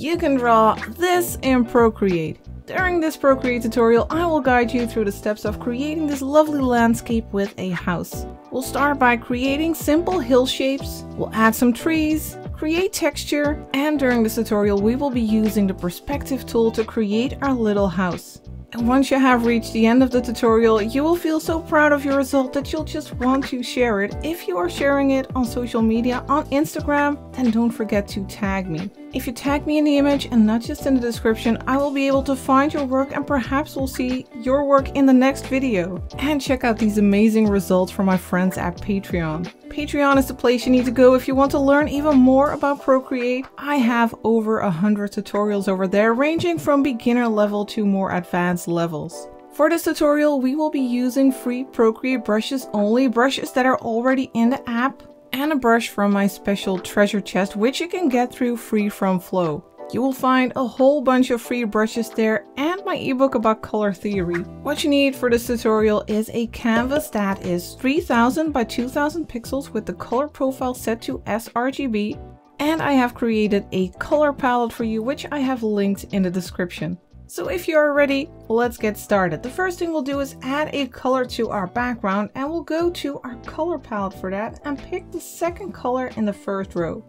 you can draw this in Procreate. During this Procreate tutorial, I will guide you through the steps of creating this lovely landscape with a house. We'll start by creating simple hill shapes, we'll add some trees, create texture, and during this tutorial we will be using the perspective tool to create our little house. And once you have reached the end of the tutorial, you will feel so proud of your result that you'll just want to share it. If you are sharing it on social media, on Instagram, then don't forget to tag me. If you tag me in the image and not just in the description, I will be able to find your work and perhaps we'll see your work in the next video. And check out these amazing results from my friends at Patreon. Patreon is the place you need to go if you want to learn even more about Procreate. I have over a hundred tutorials over there ranging from beginner level to more advanced levels. For this tutorial, we will be using free Procreate brushes only, brushes that are already in the app and a brush from my special treasure chest, which you can get through Free From Flo. You will find a whole bunch of free brushes there and my ebook about color theory. What you need for this tutorial is a canvas that is 3000 by 2000 pixels with the color profile set to sRGB and I have created a color palette for you which I have linked in the description. So if you are ready, let's get started. The first thing we'll do is add a color to our background and we'll go to our color palette for that and pick the second color in the first row.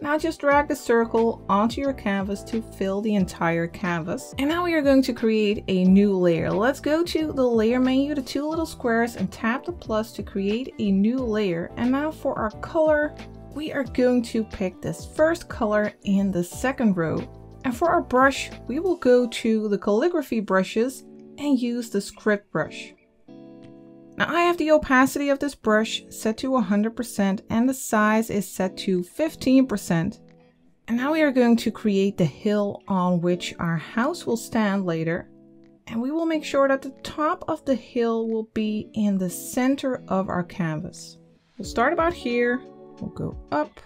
Now just drag the circle onto your canvas to fill the entire canvas. And now we are going to create a new layer. Let's go to the layer menu, the two little squares and tap the plus to create a new layer. And now for our color, we are going to pick this first color in the second row. And for our brush, we will go to the calligraphy brushes and use the script brush. Now I have the opacity of this brush set to 100% and the size is set to 15%. And now we are going to create the hill on which our house will stand later. And we will make sure that the top of the hill will be in the center of our canvas. We'll start about here, we'll go up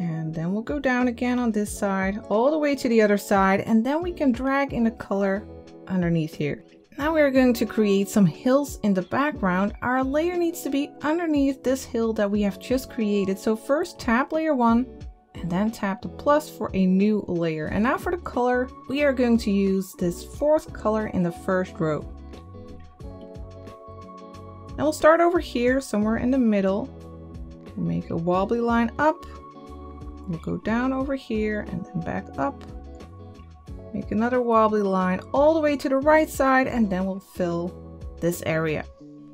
and then we'll go down again on this side all the way to the other side and then we can drag in the color underneath here. Now we are going to create some hills in the background. Our layer needs to be underneath this hill that we have just created. So first tap layer 1 and then tap the plus for a new layer. And now for the color, we are going to use this fourth color in the first row. And we'll start over here somewhere in the middle. Make a wobbly line up We'll go down over here and then back up. Make another wobbly line all the way to the right side and then we'll fill this area.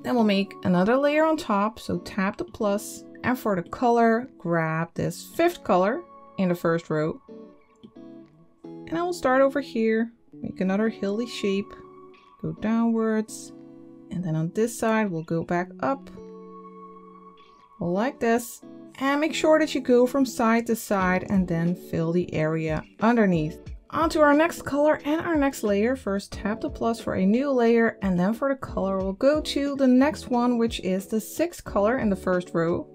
Then we'll make another layer on top, so tap the plus, and for the color, grab this fifth color in the first row. And I will start over here, make another hilly shape, go downwards, and then on this side we'll go back up, like this, and make sure that you go from side to side and then fill the area underneath. Onto our next color and our next layer. First tap the plus for a new layer and then for the color we'll go to the next one which is the sixth color in the first row.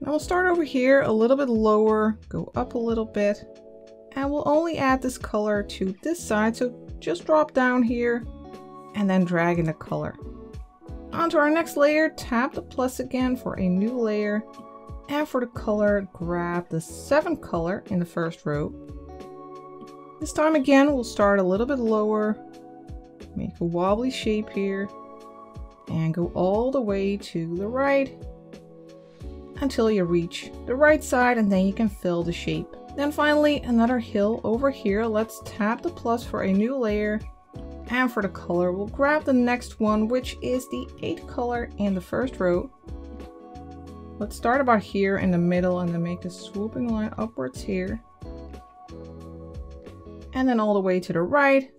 Now we'll start over here a little bit lower, go up a little bit and we'll only add this color to this side so just drop down here and then drag in the color. Onto our next layer, tap the plus again for a new layer. And for the color, grab the seventh color in the first row. This time again, we'll start a little bit lower, make a wobbly shape here, and go all the way to the right until you reach the right side and then you can fill the shape. Then finally, another hill over here. Let's tap the plus for a new layer and for the color, we'll grab the next one, which is the 8th color in the first row. Let's start about here in the middle and then make a swooping line upwards here. And then all the way to the right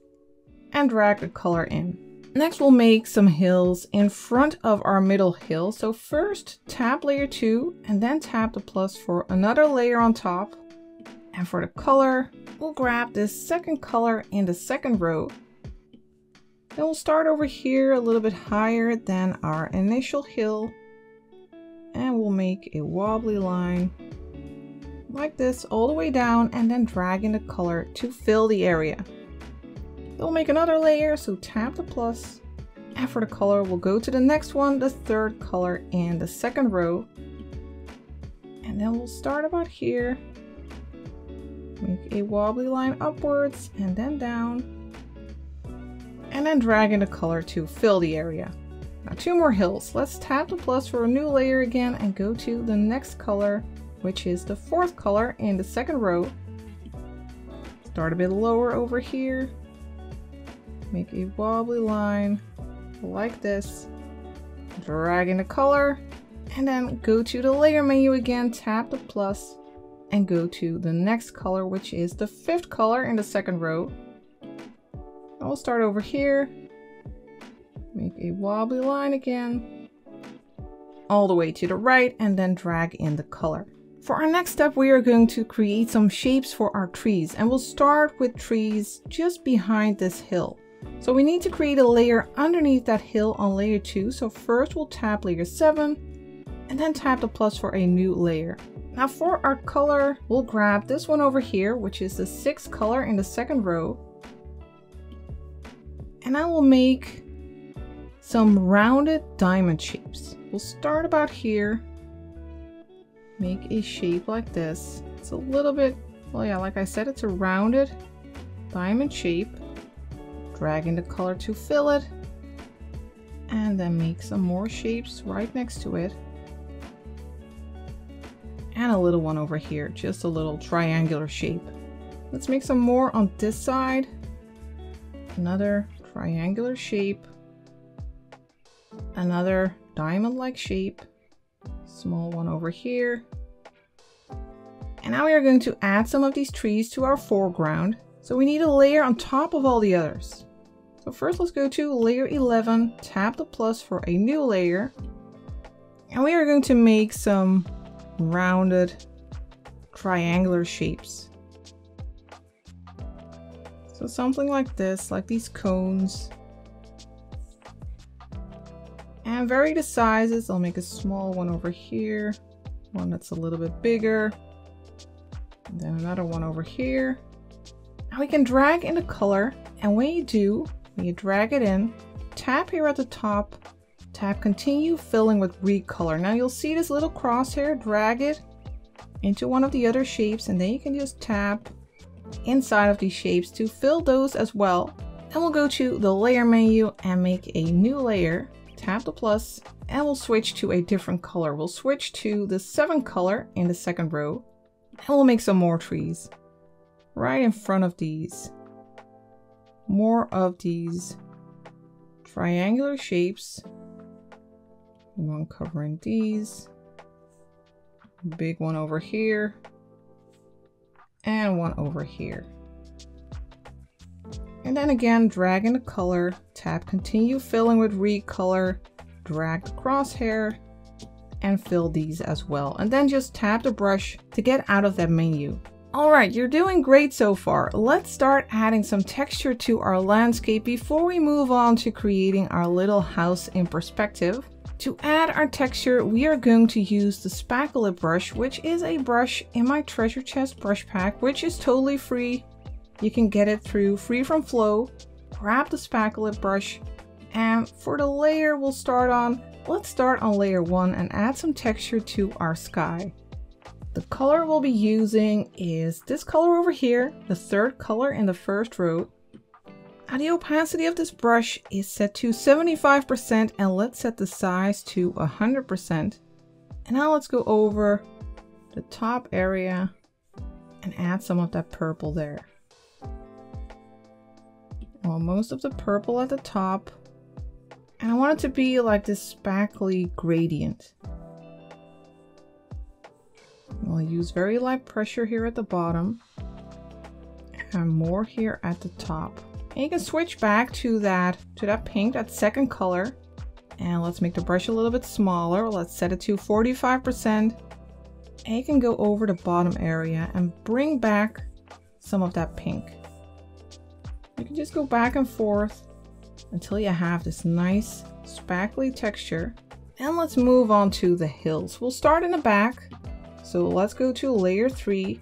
and drag the color in. Next we'll make some hills in front of our middle hill. So first tap layer 2 and then tap the plus for another layer on top. And for the color, we'll grab this second color in the second row then we'll start over here a little bit higher than our initial hill and we'll make a wobbly line like this all the way down and then drag in the color to fill the area. We'll make another layer, so tap the plus. And for the color, we'll go to the next one, the third color in the second row. And then we'll start about here Make a wobbly line upwards and then down. And then drag in the color to fill the area. Now two more hills. Let's tap the plus for a new layer again and go to the next color, which is the fourth color in the second row. Start a bit lower over here. Make a wobbly line like this. Drag in the color and then go to the layer menu again, tap the plus and go to the next color, which is the fifth color in the second row. I'll start over here, make a wobbly line again, all the way to the right, and then drag in the color. For our next step, we are going to create some shapes for our trees, and we'll start with trees just behind this hill. So we need to create a layer underneath that hill on layer 2. So first we'll tap layer 7, and then tap the plus for a new layer. Now for our color, we'll grab this one over here, which is the sixth color in the second row. And I will make some rounded diamond shapes. We'll start about here. Make a shape like this. It's a little bit, well yeah, like I said, it's a rounded diamond shape. Drag in the color to fill it. And then make some more shapes right next to it and a little one over here, just a little triangular shape. Let's make some more on this side. Another triangular shape. Another diamond-like shape. Small one over here. And now we are going to add some of these trees to our foreground. So we need a layer on top of all the others. So first let's go to layer 11, tap the plus for a new layer. And we are going to make some rounded triangular shapes. So something like this, like these cones. And vary the sizes. I'll make a small one over here, one that's a little bit bigger, and then another one over here. Now we can drag in the color, and when you do, when you drag it in, tap here at the top Tap continue filling with recolor. Now you'll see this little crosshair, drag it into one of the other shapes and then you can just tap inside of these shapes to fill those as well. Then we'll go to the layer menu and make a new layer. Tap the plus and we'll switch to a different color. We'll switch to the seven color in the second row and we'll make some more trees right in front of these. More of these triangular shapes one covering these, big one over here, and one over here. And then again, drag in the color, tap continue filling with recolor, drag the crosshair, and fill these as well. And then just tap the brush to get out of that menu. Alright, you're doing great so far. Let's start adding some texture to our landscape before we move on to creating our little house in perspective. To add our texture, we are going to use the spackle brush, which is a brush in my treasure chest brush pack, which is totally free. You can get it through Free From Flo. Grab the spackle brush, and for the layer we'll start on, let's start on layer one and add some texture to our sky. The color we'll be using is this color over here, the third color in the first row. Now the opacity of this brush is set to 75% and let's set the size to 100%. And now let's go over the top area and add some of that purple there. Well, most of the purple at the top. And I want it to be like this spackly gradient. I'll use very light pressure here at the bottom and more here at the top. And you can switch back to that, to that pink, that second color. And let's make the brush a little bit smaller. Let's set it to 45%. And you can go over the bottom area and bring back some of that pink. You can just go back and forth until you have this nice spackly texture. And let's move on to the hills. We'll start in the back. So let's go to layer three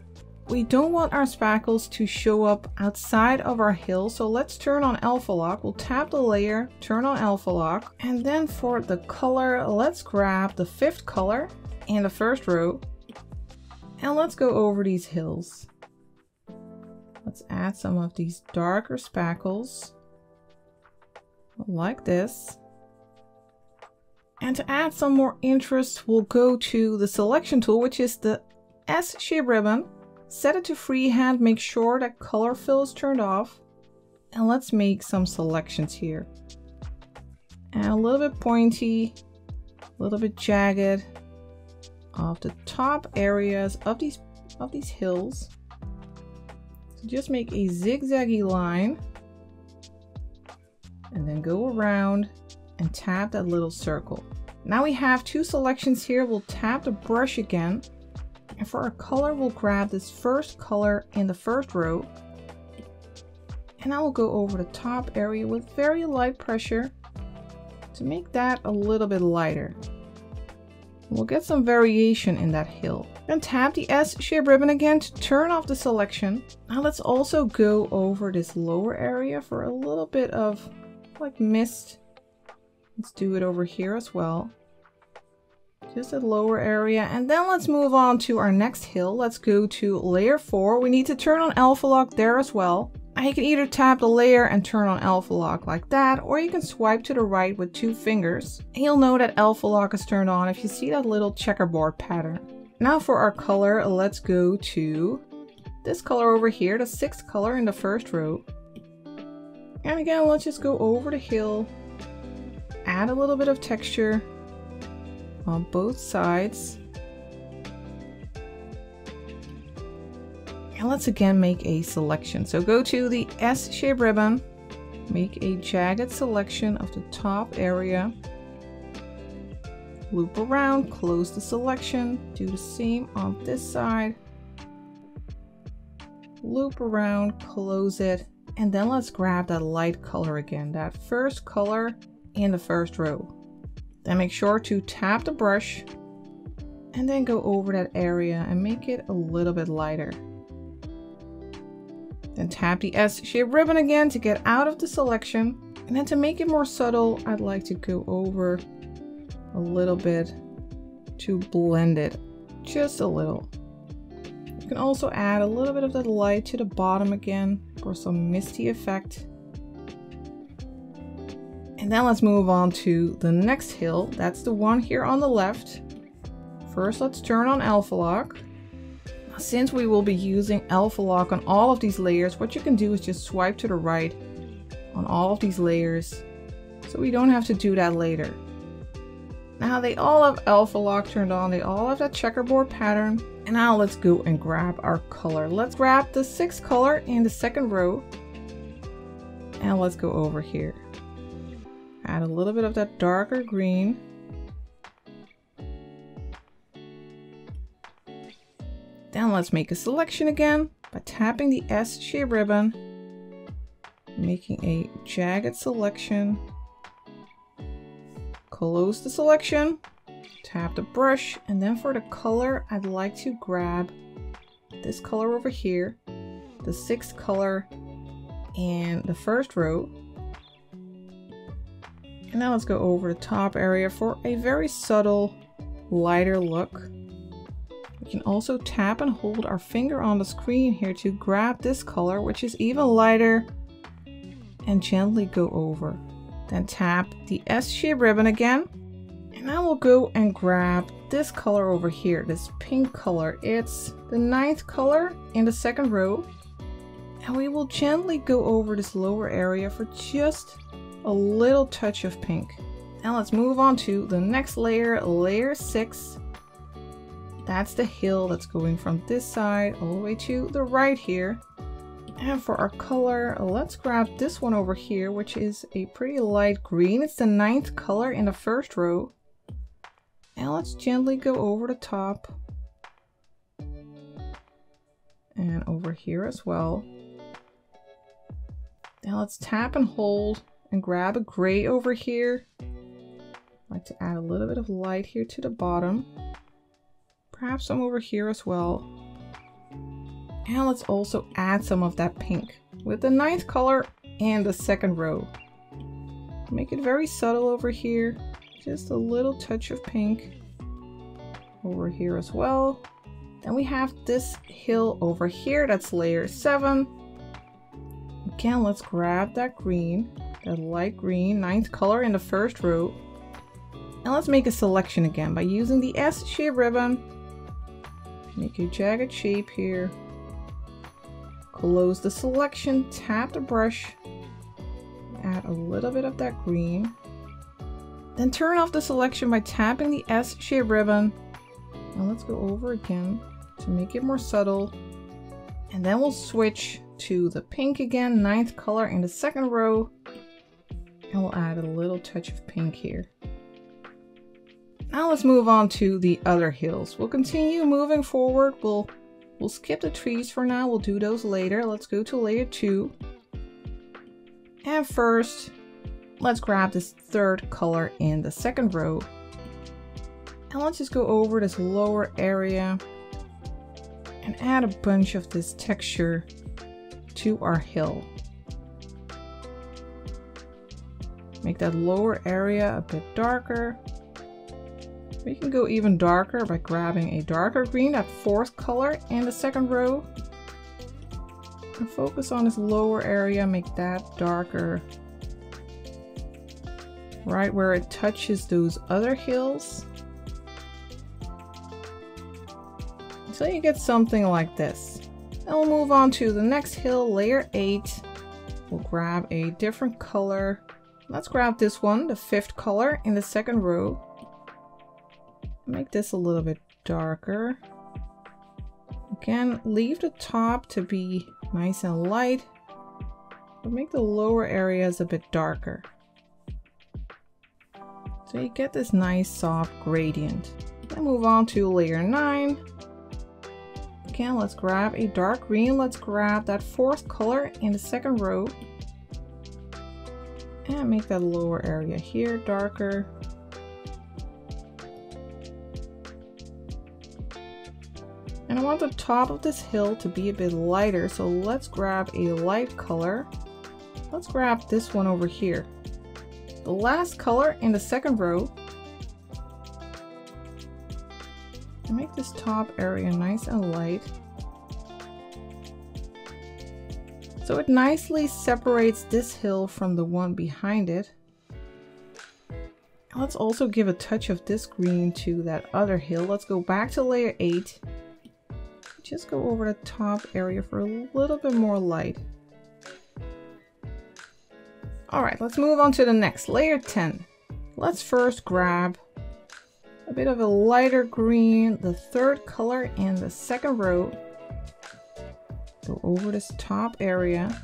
we don't want our spackles to show up outside of our hill, so let's turn on alpha lock. We'll tap the layer, turn on alpha lock, and then for the color, let's grab the fifth color in the first row, and let's go over these hills. Let's add some of these darker spackles. Like this. And to add some more interest, we'll go to the selection tool, which is the S shape ribbon. Set it to freehand, make sure that color fill is turned off. And let's make some selections here. And a little bit pointy, a little bit jagged of the top areas of these of these hills. So just make a zigzaggy line and then go around and tap that little circle. Now we have two selections here. We'll tap the brush again. And for our color, we'll grab this first color in the first row. And I will go over the top area with very light pressure to make that a little bit lighter. We'll get some variation in that hill. Then tap the S shape ribbon again to turn off the selection. Now let's also go over this lower area for a little bit of like mist. Let's do it over here as well. Just a lower area. And then let's move on to our next hill. Let's go to layer 4. We need to turn on alpha lock there as well. You can either tap the layer and turn on alpha lock like that, or you can swipe to the right with two fingers. And you'll know that alpha lock is turned on if you see that little checkerboard pattern. Now for our color, let's go to this color over here, the sixth color in the first row. And again, let's just go over the hill, add a little bit of texture on both sides. And let's again make a selection. So go to the S-shaped ribbon, make a jagged selection of the top area, loop around, close the selection, do the same on this side, loop around, close it, and then let's grab that light color again, that first color in the first row. Then make sure to tap the brush and then go over that area and make it a little bit lighter. Then tap the S shape ribbon again to get out of the selection. And then to make it more subtle, I'd like to go over a little bit to blend it just a little. You can also add a little bit of that light to the bottom again for some misty effect. And then let's move on to the next hill. That's the one here on the left. First, let's turn on Alpha Lock. Since we will be using alpha lock on all of these layers, what you can do is just swipe to the right on all of these layers so we don't have to do that later. Now they all have alpha lock turned on, they all have that checkerboard pattern. And now let's go and grab our color. Let's grab the sixth color in the second row and let's go over here. Add a little bit of that darker green Then let's make a selection again by tapping the S shape ribbon, making a jagged selection, close the selection, tap the brush, and then for the color, I'd like to grab this color over here, the sixth color in the first row. And now let's go over the top area for a very subtle, lighter look. We can also tap and hold our finger on the screen here to grab this color, which is even lighter, and gently go over. Then tap the S-shaped ribbon again, and I will go and grab this color over here, this pink color. It's the ninth color in the second row. And we will gently go over this lower area for just a little touch of pink. Now let's move on to the next layer, layer 6. That's the hill that's going from this side all the way to the right here. And for our color, let's grab this one over here, which is a pretty light green. It's the ninth color in the first row. And let's gently go over the top. And over here as well. Now let's tap and hold and grab a gray over here. I like to add a little bit of light here to the bottom. Perhaps some over here as well. And let's also add some of that pink with the ninth color and the second row. Make it very subtle over here. Just a little touch of pink over here as well. Then we have this hill over here. That's layer seven. Again, let's grab that green, that light green, ninth color in the first row. And let's make a selection again by using the S shape ribbon. Make a jagged shape here. Close the selection, tap the brush, add a little bit of that green. Then turn off the selection by tapping the S shape ribbon. And let's go over again to make it more subtle. And then we'll switch to the pink again, ninth color in the second row. And we'll add a little touch of pink here. Now let's move on to the other hills. We'll continue moving forward. We'll we'll skip the trees for now. We'll do those later. Let's go to layer two. And first, let's grab this third color in the second row. And let's just go over this lower area and add a bunch of this texture to our hill. Make that lower area a bit darker. We can go even darker by grabbing a darker green, that fourth color in the second row. And focus on this lower area, make that darker. Right where it touches those other hills. So you get something like this. Then we'll move on to the next hill, layer 8. We'll grab a different color. Let's grab this one, the fifth color in the second row make this a little bit darker. Again, leave the top to be nice and light, but make the lower areas a bit darker. So you get this nice soft gradient. Then move on to layer 9. Again, let's grab a dark green. Let's grab that fourth color in the second row. And make that lower area here darker. And I want the top of this hill to be a bit lighter, so let's grab a light color. Let's grab this one over here. The last color in the second row. And make this top area nice and light. So it nicely separates this hill from the one behind it. Let's also give a touch of this green to that other hill. Let's go back to layer 8 just go over the top area for a little bit more light. Alright, let's move on to the next, layer 10. Let's first grab a bit of a lighter green, the third color in the second row. Over this top area.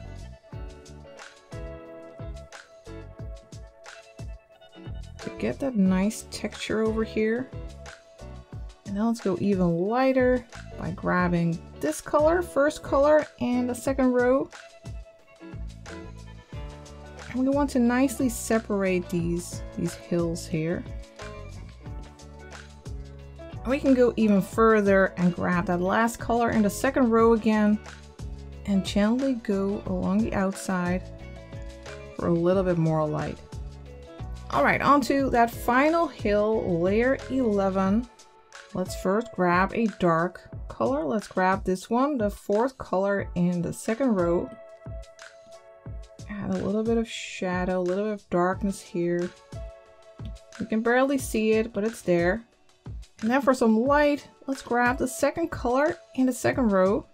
To get that nice texture over here. And now let's go even lighter by grabbing this color, first color, and the second row. And we want to nicely separate these, these hills here. And we can go even further and grab that last color in the second row again and gently go along the outside for a little bit more light. All right, onto that final hill, layer 11. Let's first grab a dark color. Let's grab this one, the fourth color in the second row. Add a little bit of shadow, a little bit of darkness here. You can barely see it, but it's there. And then for some light, let's grab the second color in the second row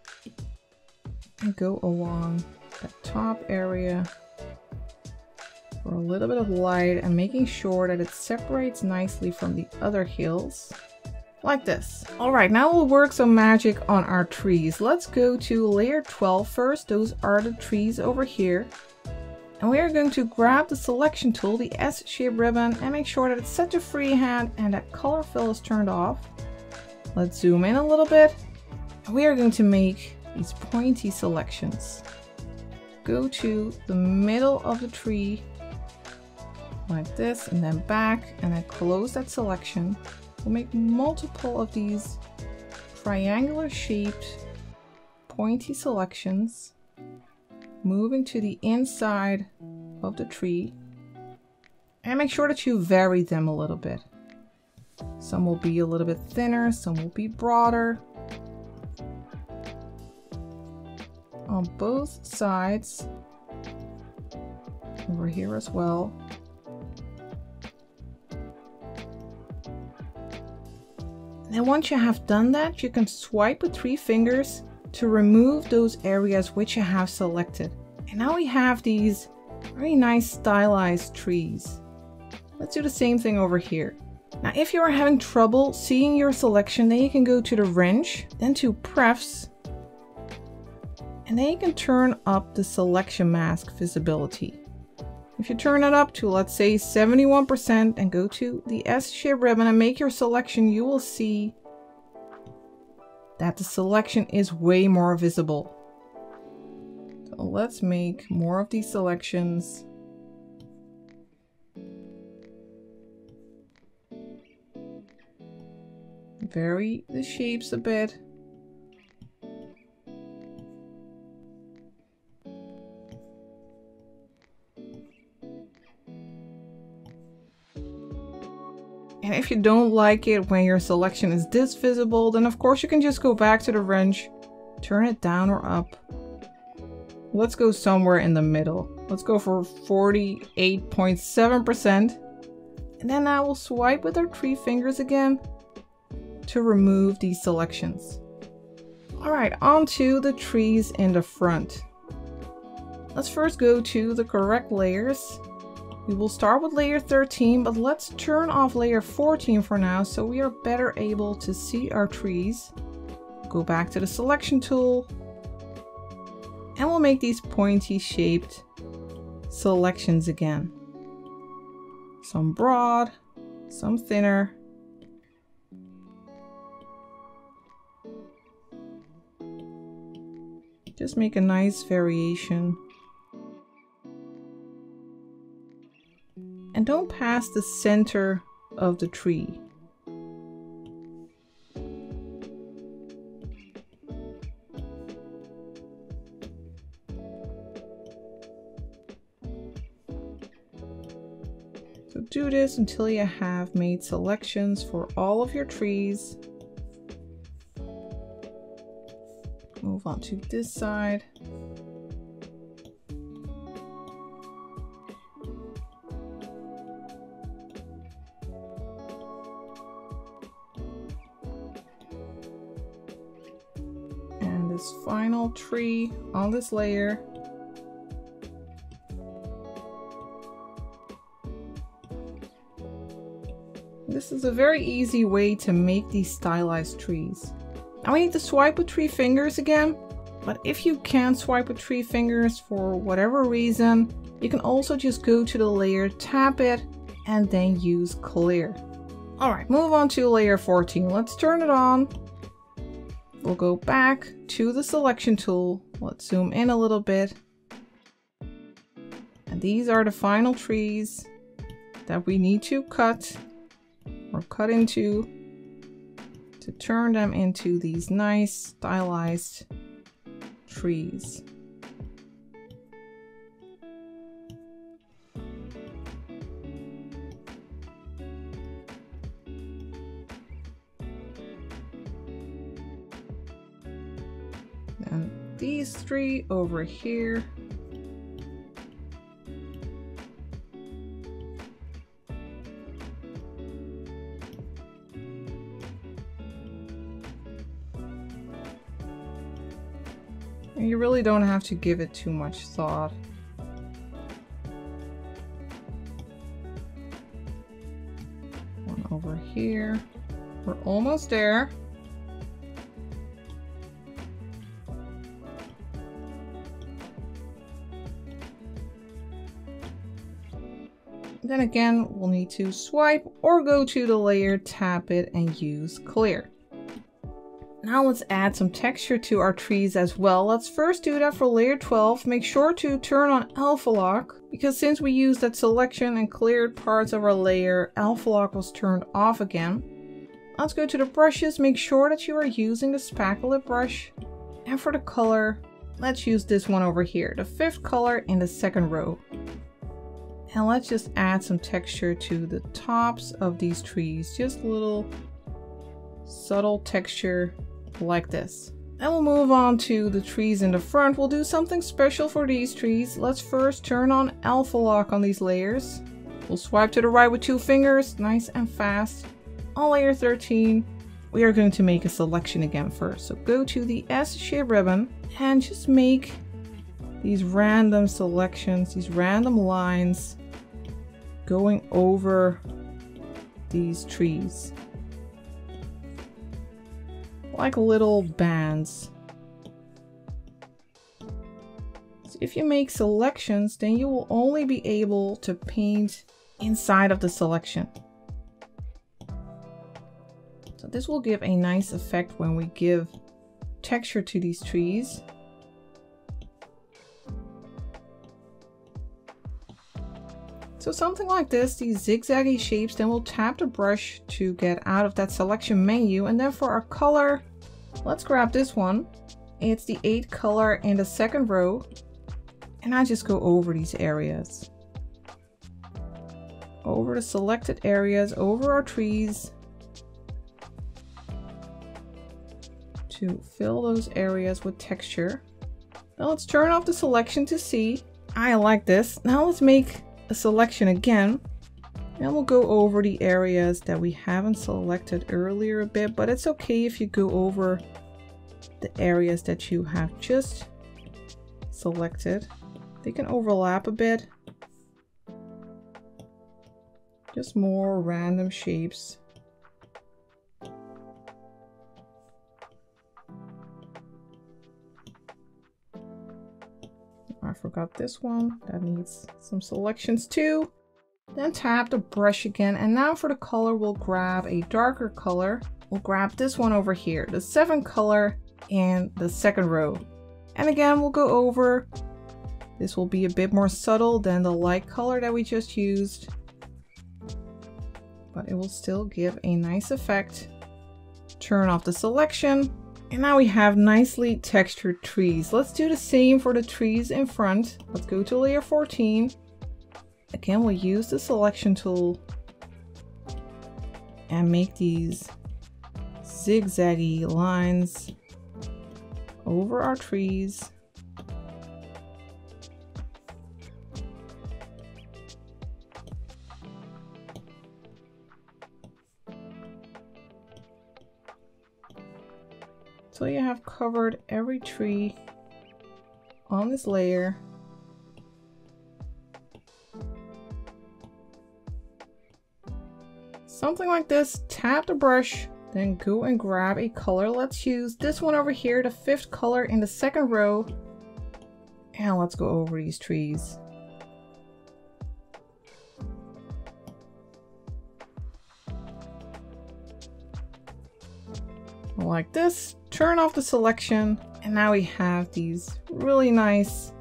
and go along the top area for a little bit of light and making sure that it separates nicely from the other hills like this. All right, now we'll work some magic on our trees. Let's go to layer 12 first. Those are the trees over here. And we are going to grab the selection tool, the S-shaped ribbon, and make sure that it's set to freehand and that color fill is turned off. Let's zoom in a little bit. We are going to make these pointy selections. Go to the middle of the tree like this and then back and then close that selection We'll make multiple of these triangular shaped pointy selections moving to the inside of the tree and make sure that you vary them a little bit. Some will be a little bit thinner, some will be broader. On both sides over here as well. And once you have done that, you can swipe with three fingers to remove those areas which you have selected. And now we have these very nice stylized trees. Let's do the same thing over here. Now if you are having trouble seeing your selection, then you can go to the wrench, then to prefs, and then you can turn up the selection mask visibility. If you turn it up to, let's say 71% and go to the S-shape ribbon and make your selection, you will see that the selection is way more visible. So let's make more of these selections. Vary the shapes a bit. And if you don't like it when your selection is this visible, then of course you can just go back to the wrench, turn it down or up. Let's go somewhere in the middle. Let's go for 48.7%. And then I will swipe with our three fingers again to remove these selections. Alright, on to the trees in the front. Let's first go to the correct layers we will start with layer 13, but let's turn off layer 14 for now so we are better able to see our trees. Go back to the selection tool and we'll make these pointy shaped selections again. Some broad, some thinner. Just make a nice variation. And don't pass the center of the tree. So do this until you have made selections for all of your trees. Move on to this side. Final tree on this layer. This is a very easy way to make these stylized trees. Now we need to swipe with three fingers again, but if you can't swipe with three fingers for whatever reason, you can also just go to the layer, tap it, and then use clear. Alright, move on to layer 14. Let's turn it on We'll go back to the selection tool. Let's zoom in a little bit. And these are the final trees that we need to cut or cut into to turn them into these nice stylized trees. These three over here. You really don't have to give it too much thought. One over here. We're almost there. Then again, we'll need to swipe or go to the layer, tap it and use clear. Now let's add some texture to our trees as well. Let's first do that for layer 12. Make sure to turn on alpha lock because since we used that selection and cleared parts of our layer, alpha lock was turned off again. Let's go to the brushes. Make sure that you are using the spackle brush. And for the color, let's use this one over here, the fifth color in the second row. And let's just add some texture to the tops of these trees. Just a little subtle texture like this. And we'll move on to the trees in the front. We'll do something special for these trees. Let's first turn on alpha lock on these layers. We'll swipe to the right with two fingers, nice and fast. On layer 13, we are going to make a selection again first. So go to the S shape ribbon and just make these random selections, these random lines going over these trees. Like little bands. So if you make selections, then you will only be able to paint inside of the selection. So this will give a nice effect when we give texture to these trees. So something like this, these zigzaggy shapes, then we'll tap the brush to get out of that selection menu. And then for our color, let's grab this one. It's the 8 color in the second row. And I just go over these areas. Over the selected areas, over our trees. To fill those areas with texture. Now let's turn off the selection to see. I like this. Now let's make selection again. And we'll go over the areas that we haven't selected earlier a bit, but it's okay if you go over the areas that you have just selected. They can overlap a bit. Just more random shapes. I forgot this one. That needs some selections too. Then tap the brush again. And now for the color, we'll grab a darker color. We'll grab this one over here, the seven color in the second row. And again, we'll go over. This will be a bit more subtle than the light color that we just used. But it will still give a nice effect. Turn off the selection and now we have nicely textured trees. Let's do the same for the trees in front. Let's go to layer 14. Again, we'll use the selection tool and make these zigzaggy lines over our trees. So you have covered every tree on this layer. Something like this, tap the brush, then go and grab a color. Let's use this one over here, the fifth color in the second row. And let's go over these trees. Like this turn off the selection, and now we have these really nice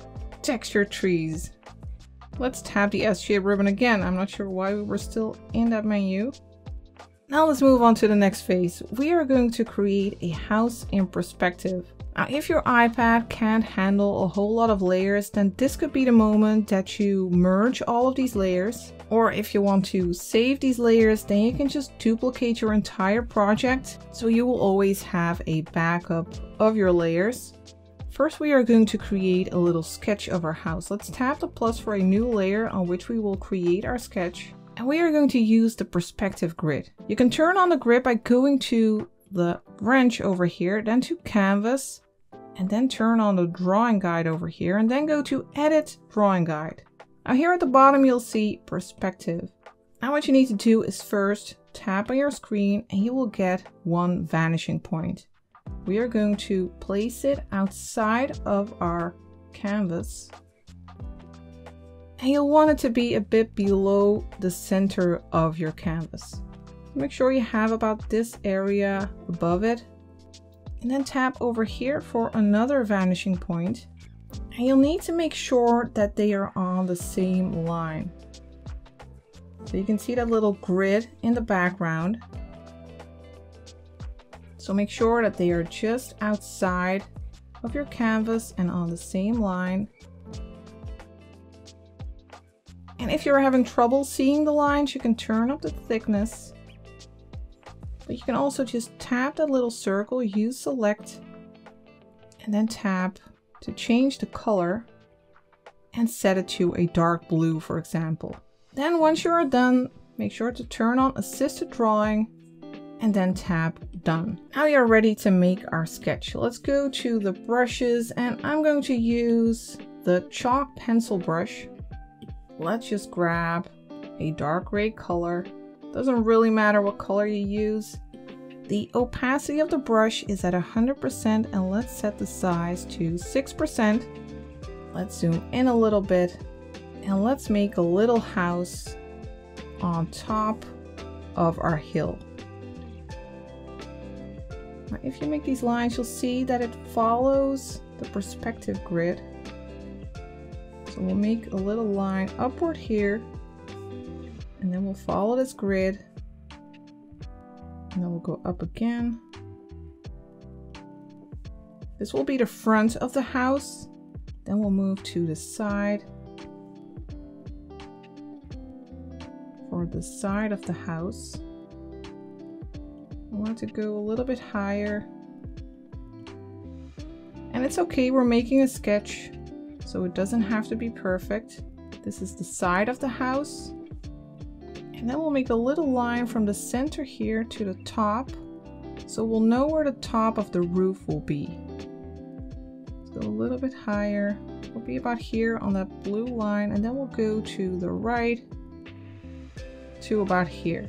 texture trees. Let's tap the S-shape ribbon again. I'm not sure why we were still in that menu. Now let's move on to the next phase. We are going to create a house in perspective. Now, if your iPad can't handle a whole lot of layers, then this could be the moment that you merge all of these layers. Or if you want to save these layers, then you can just duplicate your entire project. So you will always have a backup of your layers. First, we are going to create a little sketch of our house. Let's tap the plus for a new layer on which we will create our sketch. And we are going to use the perspective grid. You can turn on the grid by going to the wrench over here, then to canvas, and then turn on the drawing guide over here, and then go to edit drawing guide. Now here at the bottom, you'll see perspective. Now what you need to do is first tap on your screen and you will get one vanishing point. We are going to place it outside of our canvas. And you'll want it to be a bit below the center of your canvas. Make sure you have about this area above it. And then tap over here for another vanishing point. And you'll need to make sure that they are on the same line. So you can see that little grid in the background. So make sure that they are just outside of your canvas and on the same line. And if you're having trouble seeing the lines, you can turn up the thickness but you can also just tap that little circle, use select, and then tap to change the color and set it to a dark blue, for example. Then once you are done, make sure to turn on assisted drawing and then tap done. Now you're ready to make our sketch. Let's go to the brushes and I'm going to use the chalk pencil brush. Let's just grab a dark gray color. Doesn't really matter what color you use. The opacity of the brush is at 100% and let's set the size to 6%. Let's zoom in a little bit and let's make a little house on top of our hill. If you make these lines, you'll see that it follows the perspective grid. So we'll make a little line upward here, and then we'll follow this grid, and then we'll go up again. This will be the front of the house. Then we'll move to the side. For the side of the house. I want to go a little bit higher. And it's okay, we're making a sketch, so it doesn't have to be perfect. This is the side of the house. And then we'll make a little line from the center here to the top. So we'll know where the top of the roof will be. Let's go a little bit higher. We'll be about here on that blue line and then we'll go to the right to about here.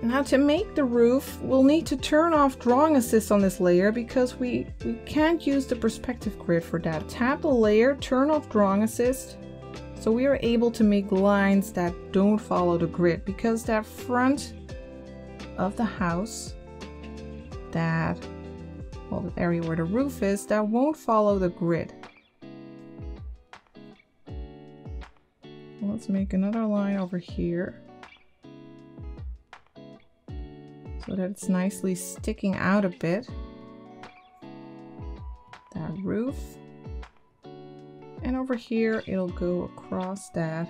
Now to make the roof, we'll need to turn off drawing assist on this layer because we, we can't use the perspective grid for that. Tap the layer, turn off drawing assist, so we are able to make lines that don't follow the grid because that front of the house, that, well the area where the roof is, that won't follow the grid. Let's make another line over here. so that it's nicely sticking out a bit. That roof. Over here, it'll go across that,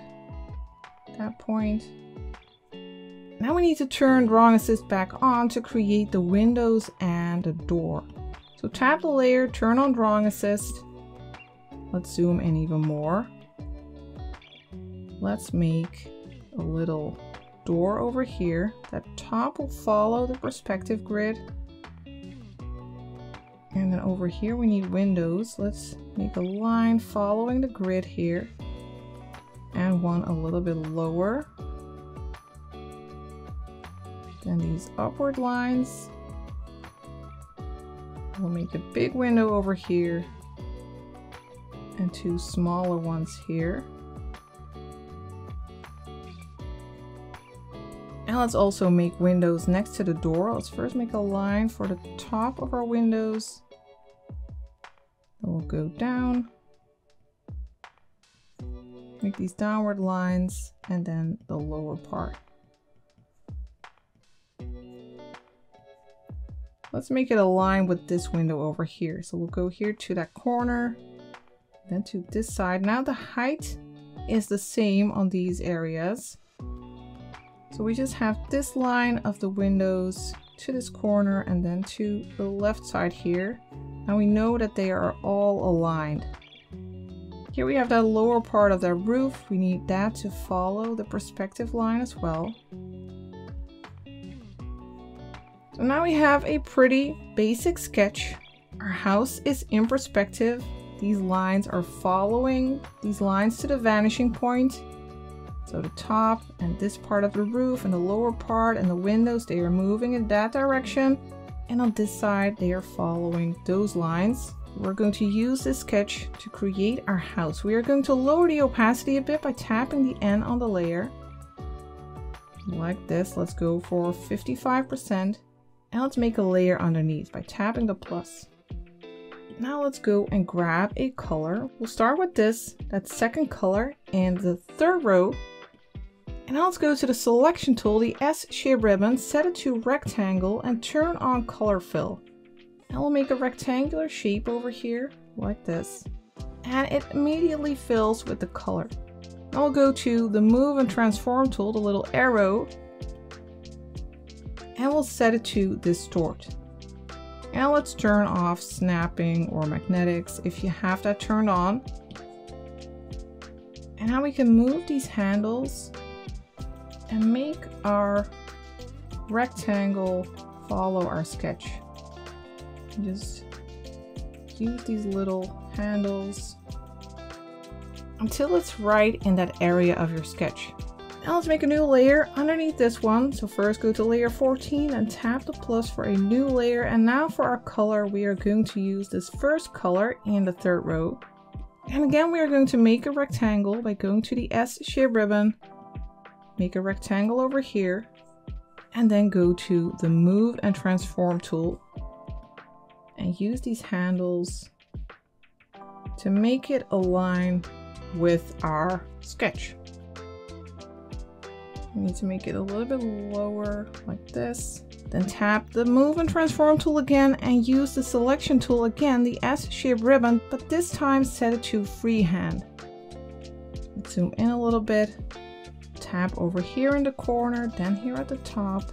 that point. Now we need to turn Drawing Assist back on to create the windows and the door. So tap the layer, turn on Drawing Assist. Let's zoom in even more. Let's make a little door over here. That top will follow the perspective grid. Then over here we need windows. Let's make a line following the grid here. And one a little bit lower. Then these upward lines. We'll make a big window over here. And two smaller ones here. And let's also make windows next to the door. Let's first make a line for the top of our windows. Go down. Make these downward lines and then the lower part. Let's make it align with this window over here. So we'll go here to that corner, then to this side. Now the height is the same on these areas. So we just have this line of the windows to this corner and then to the left side here. Now we know that they are all aligned. Here we have that lower part of the roof. We need that to follow the perspective line as well. So now we have a pretty basic sketch. Our house is in perspective. These lines are following these lines to the vanishing point so the top and this part of the roof and the lower part and the windows, they are moving in that direction. And on this side, they are following those lines. We're going to use this sketch to create our house. We are going to lower the opacity a bit by tapping the N on the layer. Like this, let's go for 55%. And let's make a layer underneath by tapping the plus. Now let's go and grab a color. We'll start with this, that second color, and the third row and now let's go to the selection tool, the S shape ribbon, set it to rectangle and turn on color fill. And we'll make a rectangular shape over here like this. And it immediately fills with the color. Now we'll go to the move and transform tool, the little arrow, and we'll set it to distort. And let's turn off snapping or magnetics if you have that turned on. And now we can move these handles and make our rectangle follow our sketch. Just use these little handles until it's right in that area of your sketch. Now let's make a new layer underneath this one. So first go to layer 14 and tap the plus for a new layer. And now for our color, we are going to use this first color in the third row. And again, we are going to make a rectangle by going to the S shape ribbon, make a rectangle over here, and then go to the move and transform tool and use these handles to make it align with our sketch. We need to make it a little bit lower like this. Then tap the move and transform tool again and use the selection tool again, the S-shaped ribbon, but this time set it to freehand. Zoom in a little bit. Tap over here in the corner, then here at the top,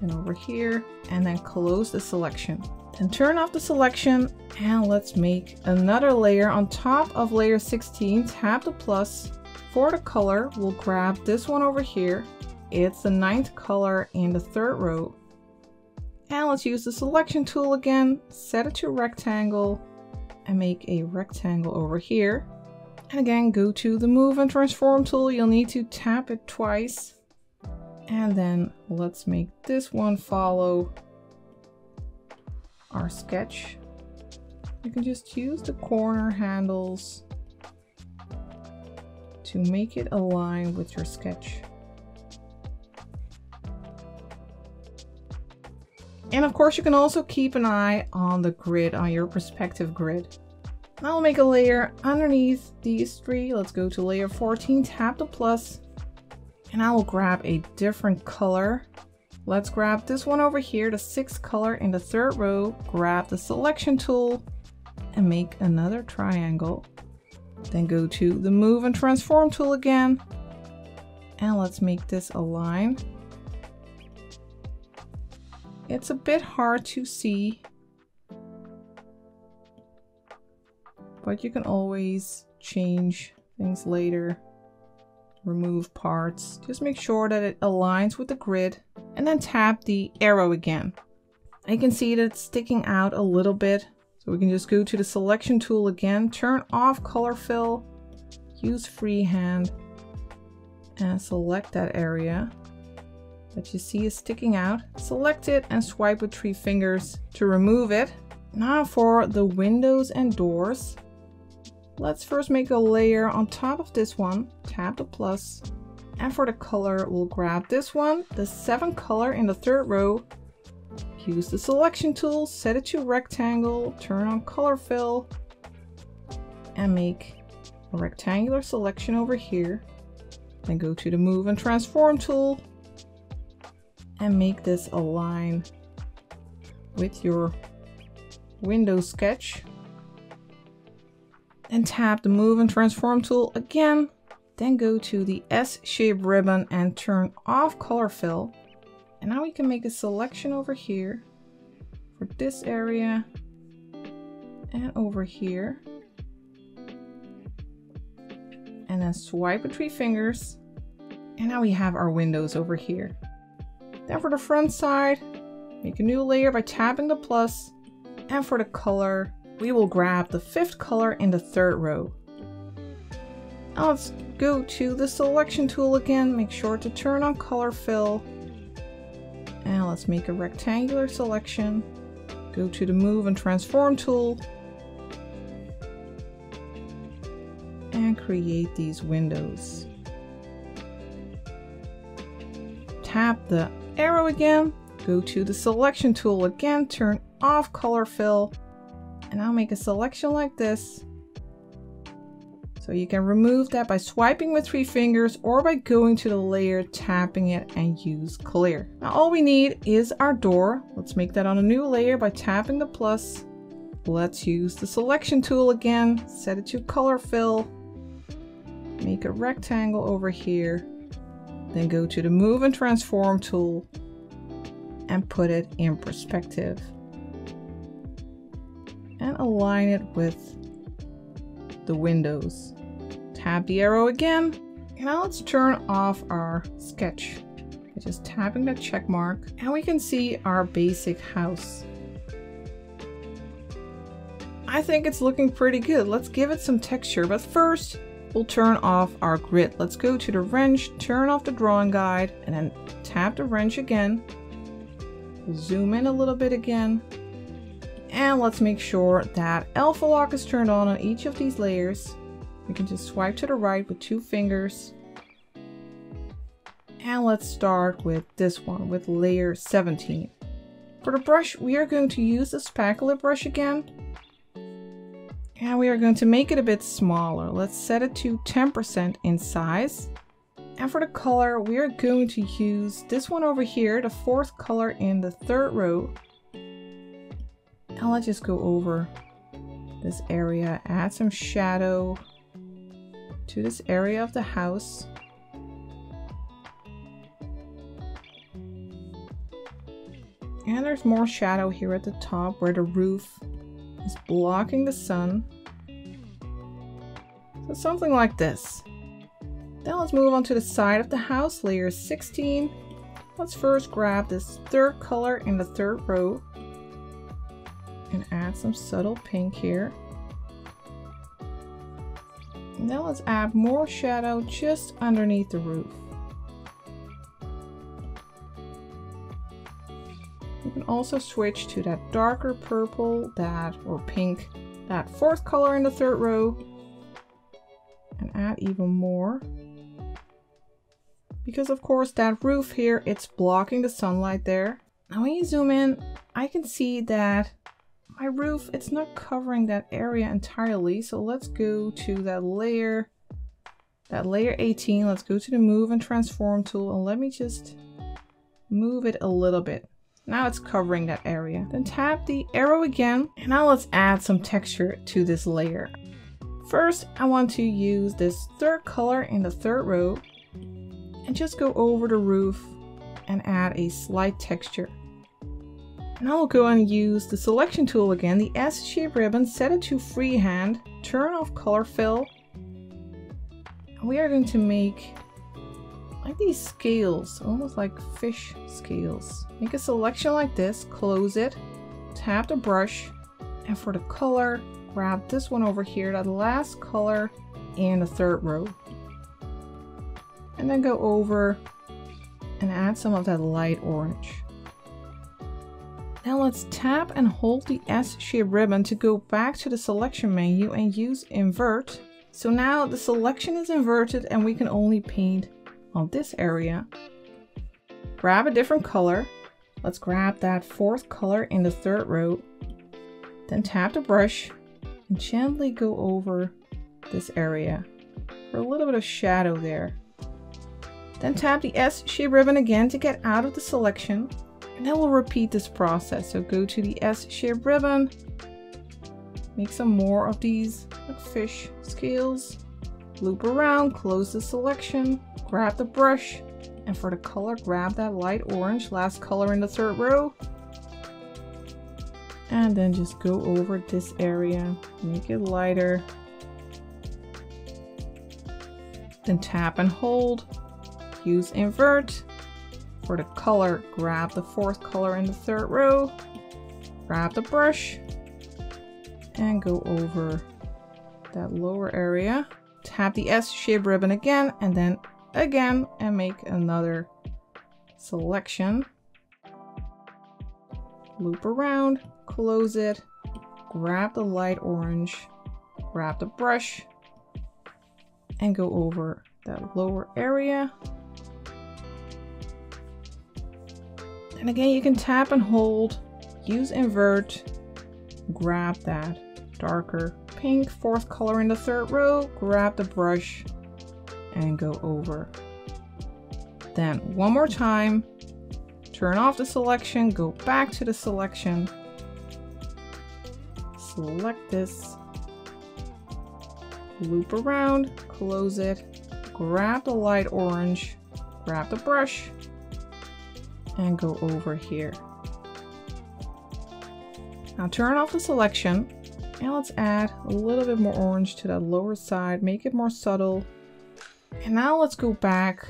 then over here, and then close the selection. Then turn off the selection and let's make another layer on top of layer 16. Tap the plus. For the color, we'll grab this one over here. It's the ninth color in the third row. And let's use the selection tool again, set it to rectangle and make a rectangle over here. And again, go to the move and transform tool. You'll need to tap it twice. And then let's make this one follow our sketch. You can just use the corner handles to make it align with your sketch. And of course you can also keep an eye on the grid, on your perspective grid. I'll make a layer underneath these three. Let's go to layer 14, tap the plus, and I will grab a different color. Let's grab this one over here, the sixth color in the third row, grab the selection tool and make another triangle. Then go to the move and transform tool again. And let's make this align it's a bit hard to see, but you can always change things later, remove parts. Just make sure that it aligns with the grid and then tap the arrow again. I can see that it's sticking out a little bit. So we can just go to the selection tool again, turn off color fill, use freehand and select that area that you see is sticking out. Select it and swipe with three fingers to remove it. Now for the windows and doors. Let's first make a layer on top of this one. Tap the plus. And for the color, we'll grab this one, the seventh color in the third row. Use the selection tool, set it to rectangle, turn on color fill, and make a rectangular selection over here. Then go to the move and transform tool and make this align with your window sketch and tap the move and transform tool again then go to the S shape ribbon and turn off color fill. And now we can make a selection over here for this area and over here. And then swipe with three fingers. And now we have our windows over here. Then for the front side, make a new layer by tapping the plus. And for the color, we will grab the fifth color in the third row. Now let's go to the selection tool again, make sure to turn on color fill. And let's make a rectangular selection. Go to the move and transform tool. And create these windows. Tap the arrow again, go to the selection tool again, turn off color fill, and I'll make a selection like this. So you can remove that by swiping with three fingers or by going to the layer, tapping it and use clear. Now all we need is our door. Let's make that on a new layer by tapping the plus. Let's use the selection tool again, set it to color fill, make a rectangle over here, then go to the move and transform tool and put it in perspective. And align it with the windows. Tap the arrow again. Now let's turn off our sketch just tapping the check mark and we can see our basic house. I think it's looking pretty good. Let's give it some texture, but first we'll turn off our grid. Let's go to the wrench, turn off the drawing guide, and then tap the wrench again. Zoom in a little bit again. And let's make sure that alpha lock is turned on on each of these layers. We can just swipe to the right with two fingers. And let's start with this one, with layer 17. For the brush, we are going to use the spackle brush again. And we are going to make it a bit smaller. Let's set it to 10% in size. And for the color, we are going to use this one over here, the fourth color in the third row. And let's just go over this area, add some shadow to this area of the house. And there's more shadow here at the top where the roof is blocking the sun. So something like this. Then let's move on to the side of the house, layer 16. Let's first grab this third color in the third row and add some subtle pink here. Then let's add more shadow just underneath the roof. You can also switch to that darker purple, that or pink, that fourth color in the third row and add even more. Because of course that roof here, it's blocking the sunlight there. Now when you zoom in, I can see that my roof, it's not covering that area entirely. So let's go to that layer, that layer 18. Let's go to the move and transform tool and let me just move it a little bit. Now it's covering that area. Then tap the arrow again. And now let's add some texture to this layer. First, I want to use this third color in the third row and just go over the roof and add a slight texture. Now we'll go and use the selection tool again, the S-shape ribbon, set it to freehand, turn off color fill. We are going to make like these scales, almost like fish scales. Make a selection like this, close it, tap the brush, and for the color, grab this one over here, that last color in the third row. And then go over and add some of that light orange. Now let's tap and hold the S-shape ribbon to go back to the selection menu and use invert. So now the selection is inverted and we can only paint on this area. Grab a different color. Let's grab that fourth color in the third row. Then tap the brush and gently go over this area for a little bit of shadow there. Then tap the S shape ribbon again to get out of the selection. And then we'll repeat this process. So go to the S shape ribbon, make some more of these fish scales, loop around, close the selection, grab the brush, and for the color, grab that light orange, last color in the third row. And then just go over this area, make it lighter. Then tap and hold, use invert. For the color, grab the fourth color in the third row, grab the brush, and go over that lower area. Tap the S-shaped ribbon again, and then again and make another selection. Loop around, close it, grab the light orange, grab the brush, and go over that lower area. And again, you can tap and hold, use invert, grab that darker pink, fourth color in the third row, grab the brush, and go over. Then one more time, turn off the selection, go back to the selection, select this, loop around, close it, grab the light orange, grab the brush, and go over here. Now turn off the selection, And let's add a little bit more orange to that lower side, make it more subtle. And now let's go back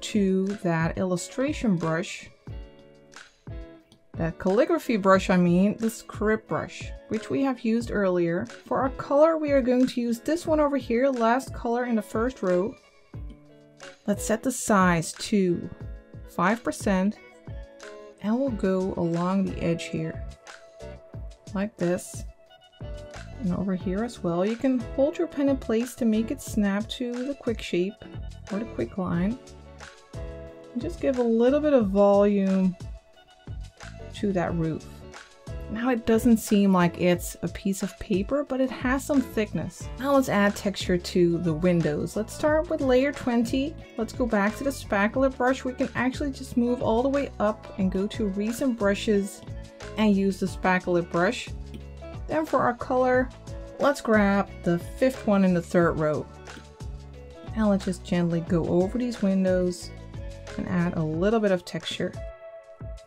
to that illustration brush that calligraphy brush, I mean, the script brush, which we have used earlier. For our color, we are going to use this one over here, last color in the first row. Let's set the size to 5% and we'll go along the edge here, like this. And over here as well, you can hold your pen in place to make it snap to the quick shape or the quick line. And just give a little bit of volume to that roof. Now it doesn't seem like it's a piece of paper, but it has some thickness. Now let's add texture to the windows. Let's start with layer 20. Let's go back to the spackle brush. We can actually just move all the way up and go to recent brushes and use the spackle brush. Then for our color, let's grab the fifth one in the third row. Now let's just gently go over these windows and add a little bit of texture.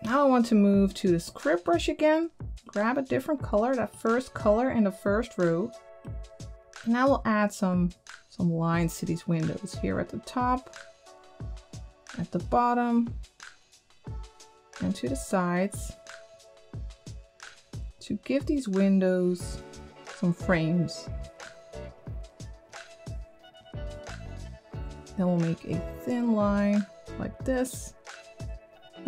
Now I want to move to the script brush again, grab a different color, that first color in the first row. And now we'll add some, some lines to these windows here at the top, at the bottom, and to the sides to give these windows some frames. Then we'll make a thin line like this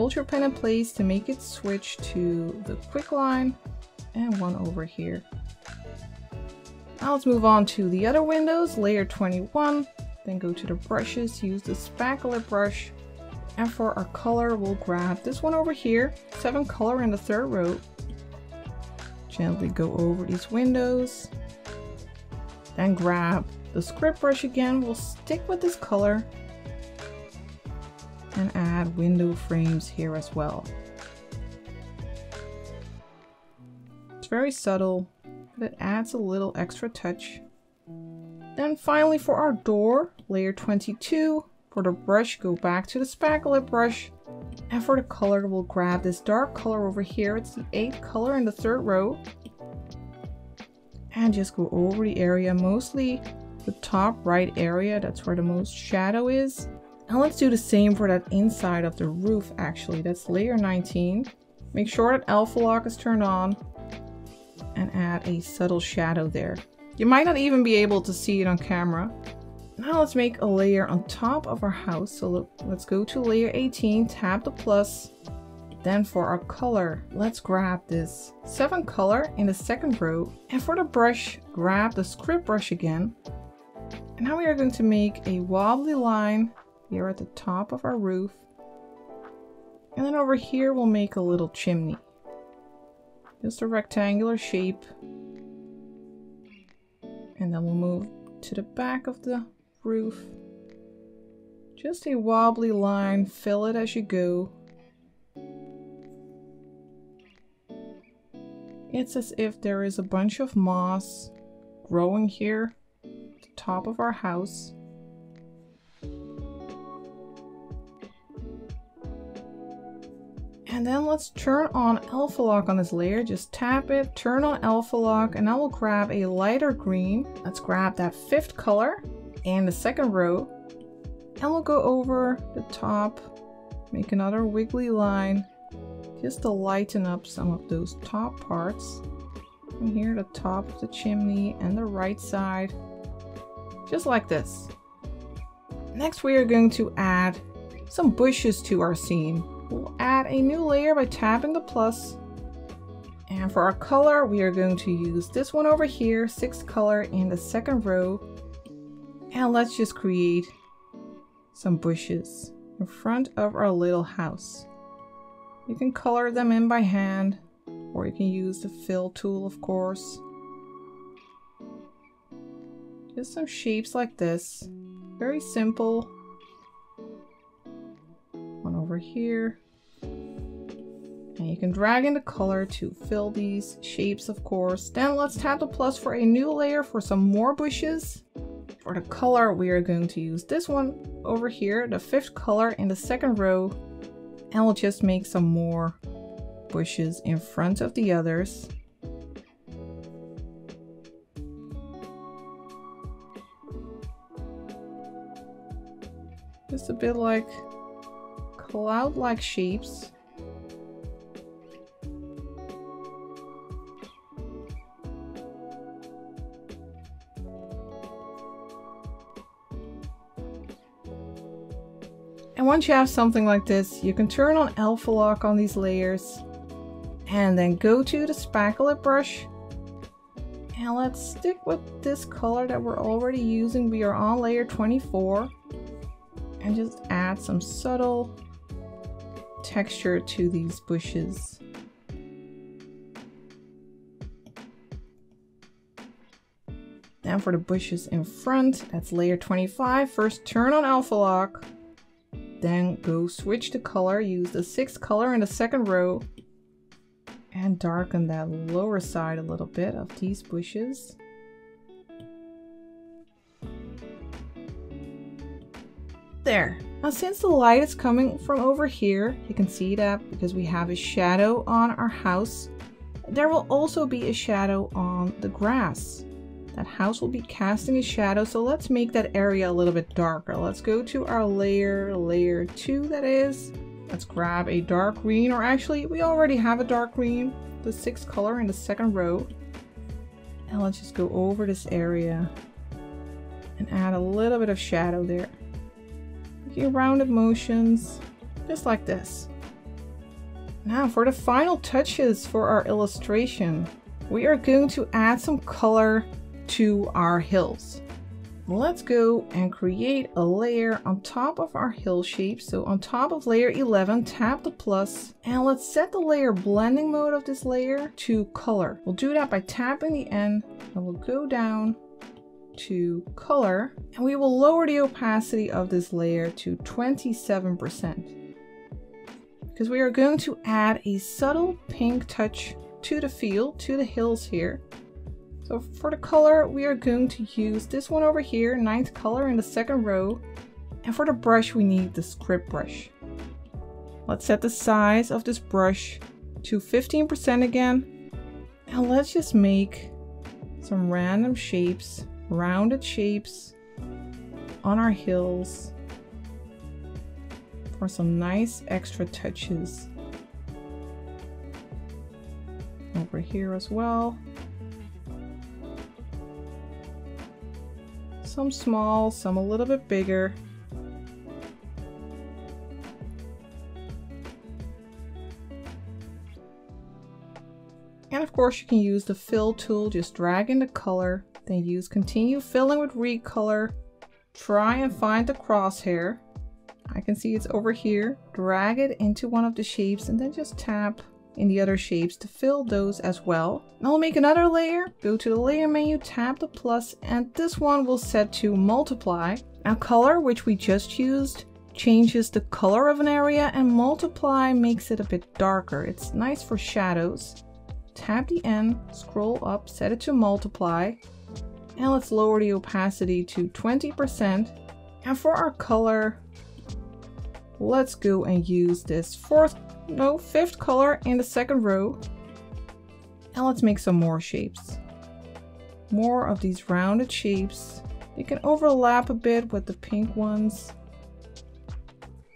Hold your pen in place to make it switch to the quick line and one over here. Now let's move on to the other windows, layer 21, then go to the brushes, use the spackle brush, and for our color, we'll grab this one over here, 7 color in the third row. Gently go over these windows, then grab the script brush again, we'll stick with this color and add window frames here as well. It's very subtle, but it adds a little extra touch. Then finally for our door, layer 22, for the brush, go back to the spackle brush. And for the color, we'll grab this dark color over here. It's the eighth color in the third row. And just go over the area, mostly the top right area. That's where the most shadow is. Now let's do the same for that inside of the roof actually. That's layer 19. Make sure that alpha lock is turned on and add a subtle shadow there. You might not even be able to see it on camera. Now let's make a layer on top of our house. So let's go to layer 18, tap the plus. Then for our color, let's grab this 7 color in the second row. And for the brush, grab the script brush again. And now we are going to make a wobbly line here at the top of our roof. And then over here we'll make a little chimney. Just a rectangular shape. And then we'll move to the back of the roof. Just a wobbly line, fill it as you go. It's as if there is a bunch of moss growing here at the top of our house. And then let's turn on alpha lock on this layer. Just tap it, turn on alpha lock, and now we'll grab a lighter green. Let's grab that fifth color and the second row. And we'll go over the top, make another wiggly line, just to lighten up some of those top parts. And here the top of the chimney and the right side, just like this. Next we are going to add some bushes to our scene. We'll add a new layer by tapping the plus. And for our color, we are going to use this one over here, sixth color in the second row. And let's just create some bushes in front of our little house. You can color them in by hand, or you can use the fill tool, of course. Just some shapes like this. Very simple, one over here. And you can drag in the color to fill these shapes, of course. Then let's tap the plus for a new layer for some more bushes. For the color, we are going to use this one over here, the fifth color in the second row. And we'll just make some more bushes in front of the others. Just a bit like cloud-like shapes. Once you have something like this, you can turn on alpha lock on these layers and then go to the spackle brush and let's stick with this color that we're already using. We are on layer 24 and just add some subtle texture to these bushes. Now for the bushes in front, that's layer 25. First turn on alpha lock then go switch the color, use the sixth color in the second row and darken that lower side a little bit of these bushes. There. Now since the light is coming from over here, you can see that because we have a shadow on our house, there will also be a shadow on the grass. That house will be casting a shadow, so let's make that area a little bit darker. Let's go to our layer, layer 2 that is. Let's grab a dark green, or actually we already have a dark green, the sixth color in the second row. And let's just go over this area and add a little bit of shadow there. Making rounded motions, just like this. Now for the final touches for our illustration, we are going to add some color to our hills. Let's go and create a layer on top of our hill shape. So on top of layer 11, tap the plus and let's set the layer blending mode of this layer to color. We'll do that by tapping the N and we'll go down to color and we will lower the opacity of this layer to 27% because we are going to add a subtle pink touch to the field, to the hills here. So for the color, we are going to use this one over here, ninth color in the second row. And for the brush, we need the script brush. Let's set the size of this brush to 15% again. And let's just make some random shapes, rounded shapes on our hills for some nice extra touches. Over here as well. Some small, some a little bit bigger. And of course you can use the fill tool, just drag in the color, then use continue filling with recolor. Try and find the crosshair. I can see it's over here. Drag it into one of the shapes and then just tap in the other shapes to fill those as well. I'll make another layer, go to the layer menu, tap the plus, and this one will set to multiply. Now color, which we just used, changes the color of an area and multiply makes it a bit darker. It's nice for shadows. Tap the N, scroll up, set it to multiply, and let's lower the opacity to 20%. And for our color, let's go and use this fourth no, fifth color in the second row. And let's make some more shapes. More of these rounded shapes. They can overlap a bit with the pink ones.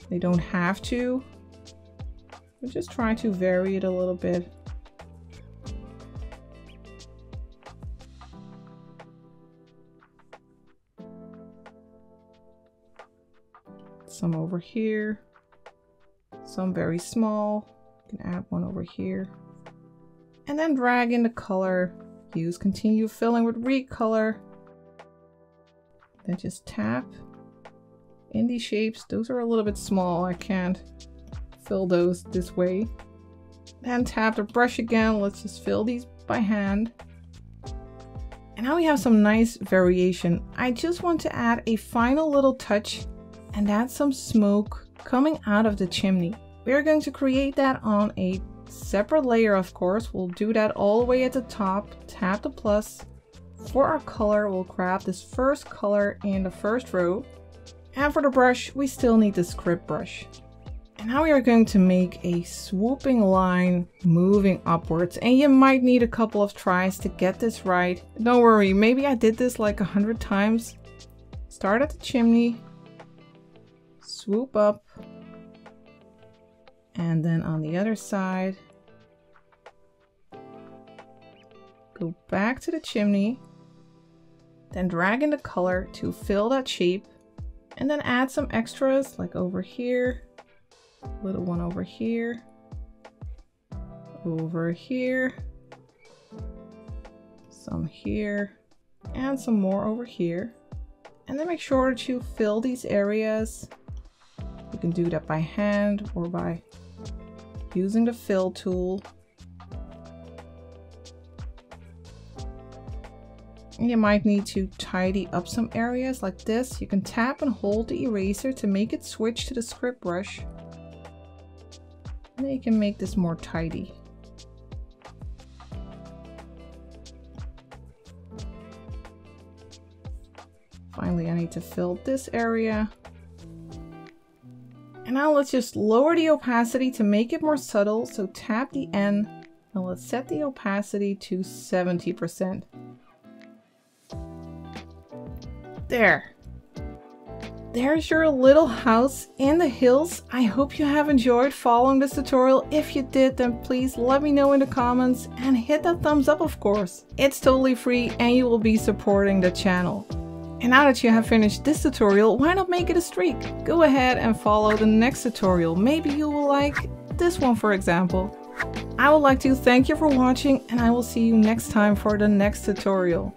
They don't have to. We're just trying to vary it a little bit. Some over here some very small. You can add one over here. And then drag in the color. Use continue filling with recolor. Then just tap in these shapes. Those are a little bit small. I can't fill those this way. Then tap the brush again. Let's just fill these by hand. And now we have some nice variation. I just want to add a final little touch and that's some smoke coming out of the chimney. We're going to create that on a separate layer, of course. We'll do that all the way at the top. Tap the plus. For our color, we'll grab this first color in the first row. And for the brush, we still need the script brush. And now we are going to make a swooping line moving upwards. And you might need a couple of tries to get this right. Don't worry, maybe I did this like a hundred times. Start at the chimney, swoop up and then on the other side go back to the chimney then drag in the color to fill that shape and then add some extras like over here little one over here over here some here and some more over here. And then make sure to fill these areas. You can do that by hand or by using the fill tool. You might need to tidy up some areas like this. You can tap and hold the eraser to make it switch to the script brush. And you can make this more tidy. Finally, I need to fill this area. And now let's just lower the opacity to make it more subtle. So tap the N and let's set the opacity to 70%. There. There's your little house in the hills. I hope you have enjoyed following this tutorial. If you did, then please let me know in the comments and hit that thumbs up, of course. It's totally free and you will be supporting the channel. And now that you have finished this tutorial, why not make it a streak? Go ahead and follow the next tutorial. Maybe you will like this one for example. I would like to thank you for watching and I will see you next time for the next tutorial.